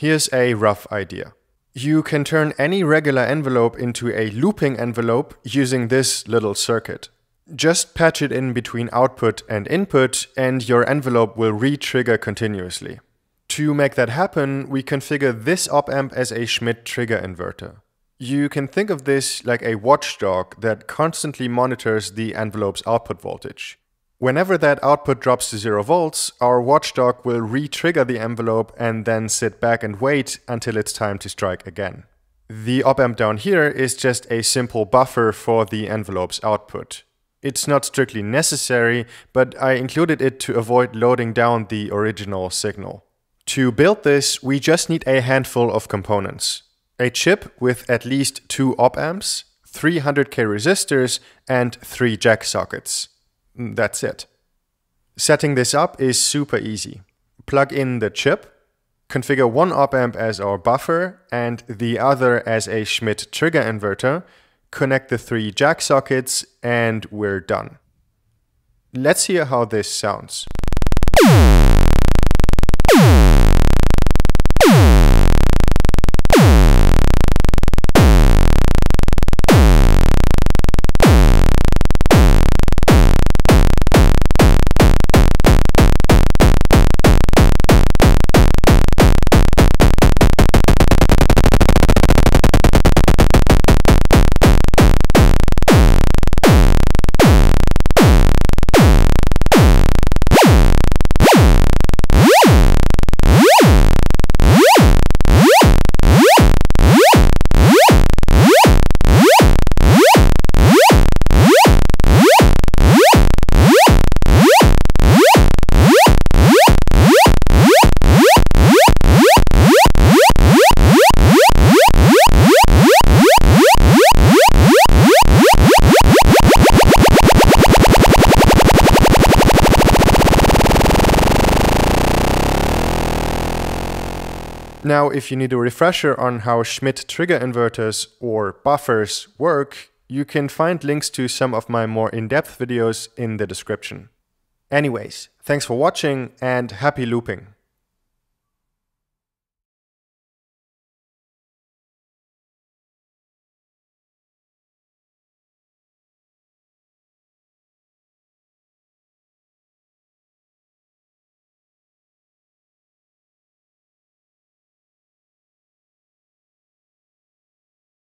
Here's a rough idea. You can turn any regular envelope into a looping envelope using this little circuit. Just patch it in between output and input and your envelope will re-trigger continuously. To make that happen, we configure this op-amp as a Schmitt trigger inverter. You can think of this like a watchdog that constantly monitors the envelope's output voltage. Whenever that output drops to 0 volts, our watchdog will re-trigger the envelope and then sit back and wait until it's time to strike again. The op-amp down here is just a simple buffer for the envelope's output. It's not strictly necessary, but I included it to avoid loading down the original signal. To build this, we just need a handful of components. A chip with at least two op-amps, 300k resistors, and three jack sockets. Mm, that's it. Setting this up is super easy. Plug in the chip, configure one op-amp as our buffer and the other as a Schmitt trigger inverter, connect the three jack sockets, and we're done. Let's hear how this sounds. Now, if you need a refresher on how Schmitt trigger inverters or buffers work, you can find links to some of my more in-depth videos in the description. Anyways, thanks for watching and happy looping!